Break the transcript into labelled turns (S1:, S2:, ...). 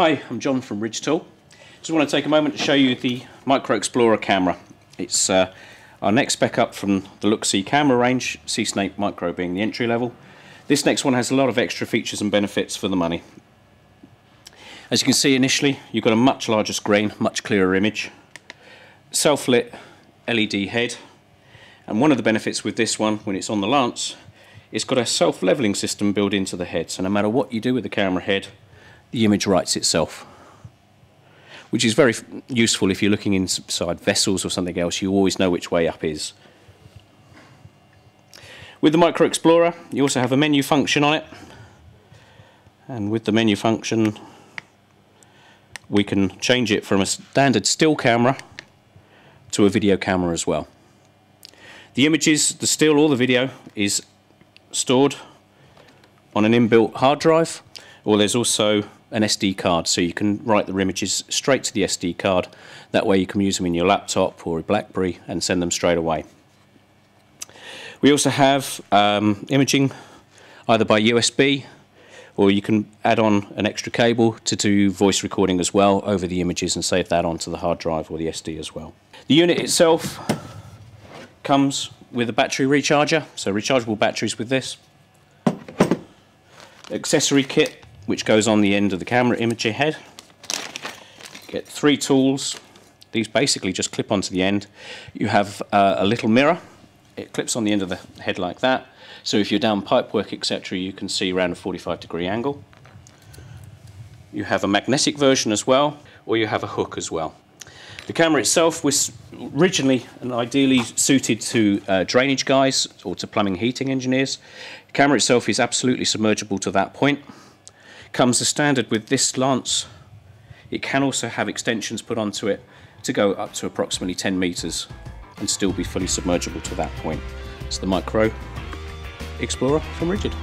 S1: Hi, I'm John from Ridge Tool. Just want to take a moment to show you the Micro Explorer camera. It's uh, our next spec up from the Look-C camera range, SeeSnake Micro being the entry level. This next one has a lot of extra features and benefits for the money. As you can see initially, you've got a much larger screen, much clearer image, self-lit LED head, and one of the benefits with this one, when it's on the lance, it's got a self-leveling system built into the head, so no matter what you do with the camera head, the image writes itself. Which is very useful if you're looking inside vessels or something else, you always know which way up is. With the Micro Explorer, you also have a menu function on it. And with the menu function, we can change it from a standard still camera to a video camera as well. The images, the still or the video is stored on an inbuilt hard drive, or there's also an SD card, so you can write the images straight to the SD card. That way you can use them in your laptop or a BlackBerry and send them straight away. We also have um, imaging either by USB or you can add on an extra cable to do voice recording as well over the images and save that onto the hard drive or the SD as well. The unit itself comes with a battery recharger, so rechargeable batteries with this. Accessory kit which goes on the end of the camera imager head. Get three tools. These basically just clip onto the end. You have uh, a little mirror. It clips on the end of the head like that. So if you're down pipe work, etc., you can see around a 45 degree angle. You have a magnetic version as well, or you have a hook as well. The camera itself was originally and ideally suited to uh, drainage guys or to plumbing heating engineers. The camera itself is absolutely submergible to that point. Comes as standard with this lance. It can also have extensions put onto it to go up to approximately 10 meters and still be fully submergible to that point. It's the Micro Explorer from Ridgid.